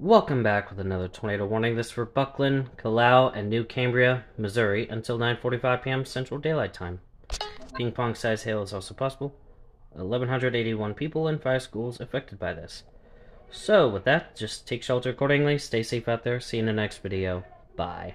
Welcome back with another tornado warning. This for Bucklin, Callao, and New Cambria, Missouri until 9.45 p.m. Central Daylight Time. Ping pong size hail is also possible. 1,181 people and 5 schools affected by this. So, with that, just take shelter accordingly, stay safe out there, see you in the next video. Bye.